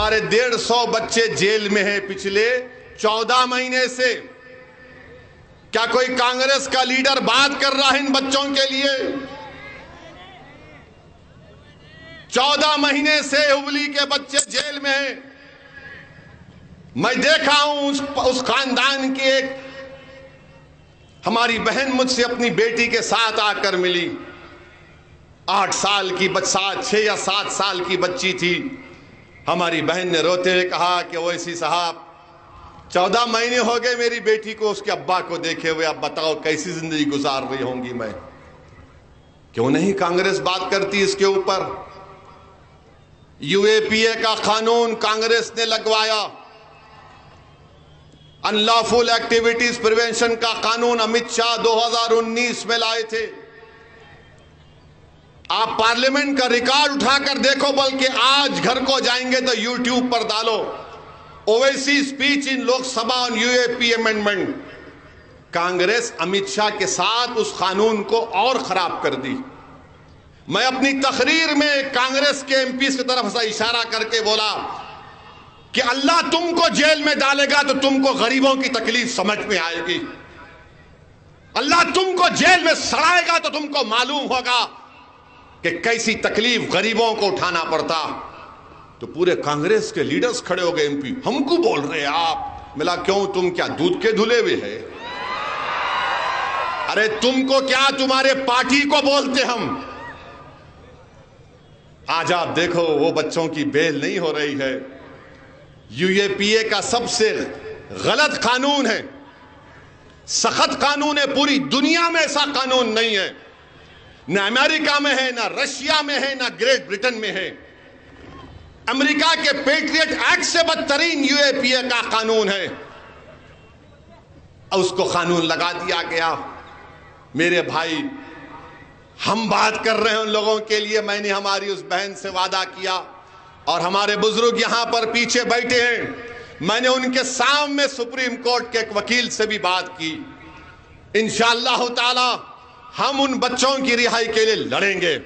हमारे डेढ़ सौ बच्चे जेल में हैं पिछले चौदह महीने से। क्या कोई कांग्रेस का लीडर बात कर रहा है इन बच्चों के लिए? चौदह महीने से हुबली के बच्चे जेल में हैं। मैं देखा हूँ उस, उस खानदान की एक हमारी बहन मुझसे अपनी बेटी के साथ आकर मिली। आठ साल की सात छह या सात साल की बच्ची थी। हमारी बहन ने रोते हुए कहा कि ओवैसी साहब, चौदह महीने हो गए मेरी बेटी को, उसके अब्बा को देखे हुए अब बताओ कैसी ज़िंदगी गुजार रही होंगी मैं? क्यों नहीं कांग्रेस बात करती इसके ऊपर? यूएपीए का कानून कांग्रेस ने लगवाया। अनलॉफुल एक्टिविटीज़ प्रिवेंशन का कानून अमित शाह 2019 में लाए थे। आप पार्लियामेंट का रिकॉर्ड उठाकर देखो, बल्कि आज घर को जाएँगे तो यूट्यूब पर डालो। Owaisi speech in Lok Sabha on UAP amendment Congress Amit Shah के साथ उस कानून को और खराब कर दी। मैं अपनी तकरीर में कांग्रेस के एमपी की तरफ़ से इशारा करके बोला कि अल्लाह तुमको जेल में डालेगा तो तुमको गरीबों की तकलीफ़ समझ में आएगी। अल्लाह तुमको जेल में सड़ाएगा तो तुमको मालूम होगा कि कैसी तकलीफ़ गरीबों को उठाना पड़ता। तो पूरे कांग्रेस के लीडर्स खड़े हो गए एमपी। हमको बोल रहे हैं, आप मिला, क्यों तुम क्या दूध के धुले हुए है? अरे तुमको क्या तुम्हारे पार्टी को बोलते हम? आज आप देखो, वो बच्चों की बेल नहीं हो रही है। यूएपीए का सबसे गलत कानून है। सख्त कानून है, पूरी दुनिया में ऐसा कानून नहीं है। न अमेरिका में है, ना रशिया में है, ना ग्रेट ब्रिटेन में है। अमेरिका के पेट्रियट एक्ट से बदतरीन यूएपीए का कानून है। और उसको कानून लगा दिया गया। मेरे भाई, हम बात कर रहे हैं उन लोगों के लिए, मैंने हमारी उस बहन से वादा किया। और हमारे बुज़ुर्ग यहाँ पर पीछे बैठे हैं। मैंने उनके सामने सुप्रीम कोर्ट के एक वकील से भी बात की। ताला हम उन बच्चों की रिहाई के लिए लड़ेंगे।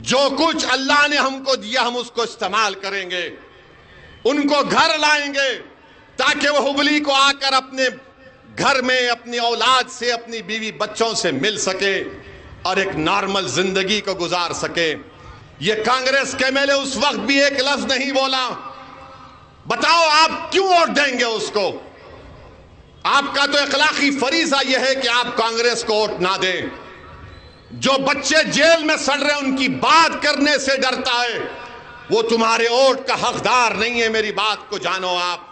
जो कुछ अल्लाह ने हमको दिया, हम उसको इस्तेमाल करेंगे। उनको घर लाएँगे, ताकि वह हुबली को आकर अपने घर में, अपनी औलाद से, अपनी बीवी बच्चों से मिल सके और एक नॉर्मल ज़िंदगी को गुजार सके। ये कांग्रेस के मेले उस वक्त भी एक लफ्ज नहीं बोला। बताओ आप क्यों वोट देंगे उसको? आपका तो इखलाकी फरीजा यह है कि आप कांग्रेस को वोट ना दें। जो बच्चे जेल में सड़ रहे उनकी बात करने से डरता है। वो तुम्हारे वोट का हकदार नहीं है, मेरी बात को जानो आप।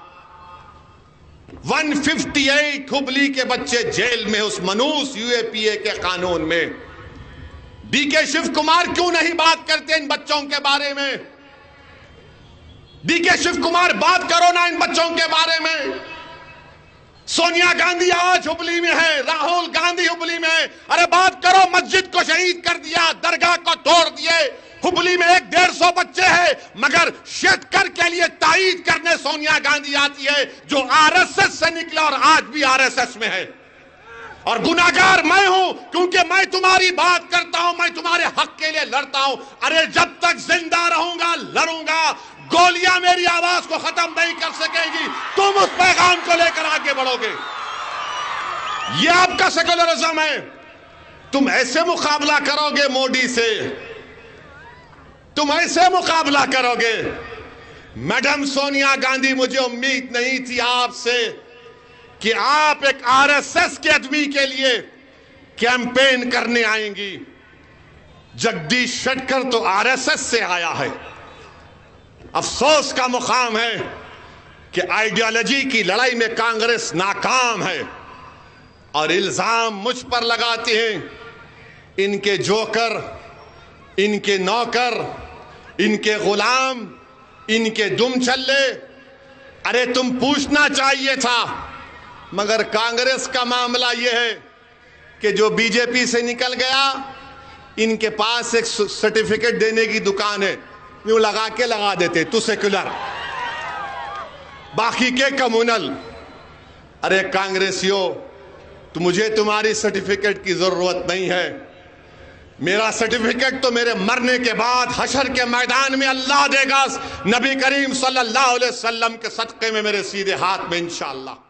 158 हुबली के बच्चे जेल में उस मनूस यूएपीए के कानून में। डीके शिव कुमार क्यों नहीं बात करते इन बच्चों के बारे में? डीके शिव कुमार बात करो ना इन बच्चों के बारे में। सोनिया गांधी आज हुबली में है, राहुल गांधी हुबली में है। अरे बात करो, मस्जिद को शहीद कर दिया, दरगाह को तोड़ दिए। हुबली में एक डेढ़ सौ बच्चे हैं, मगर शेतकर के लिए ताइद करने सोनिया गांधी आती है, जो आरएसएस से निकला और आज भी आरएसएस में है। और गुनागार मैं हूँ, क्योंकि मैं तुम्हारी बात करता हूँ, मैं तुम्हारे हक के लिए लड़ता हूँ। अरे, जब तक ज़िंदा रहूँगा, लड़ूँगा, गोलियाँ मेरी आवाज़ को खत्म नहीं कर सकेगी, तुम उस पैगाम को लेकर आगे बढ़ोगे। ये आपका सेकुलरिज्म है। तुम ऐसे मुकाबला करोगे मोदी से। तुम ऐसे मुकाबला करोगे। मैडम सोनिया गांधी, मुझे उम्मीद नहीं थी आपसे। कि आप एक आरएसएस के आदमी के लिए कैंपेन करने आएँगी। जगदीश शेटकर तो आरएसएस से आया है। अफसोस का मुकाम है कि आइडियोलॉजी की लड़ाई में कांग्रेस नाकाम है और इल्ज़ाम मुझ पर लगाते हैं। इनके जोकर, इनके नौकर, इनके गुलाम, इनके दुम छल्ले अरे तुम पूछना चाहिए था मगर कांग्रेस का मामला यह है कि जो बीजेपी से निकल गया, इनके पास एक सर्टिफिकेट देने की दुकान है। यूँ लगा के लगा देते, तू सेक्युलर बाकी के कम्युनल अरे कांग्रेसियों तो मुझे तुम्हारी सर्टिफिकेट की ज़रूरत नहीं है। मेरा सर्टिफिकेट तो मेरे मरने के बाद, हशर के मैदान में अल्लाह देगा। नबी करीम सल्लल्लाहु अलैहि वसल्लम के सदक़े में मेरे सीधे हाथ में इंशाअल्लाह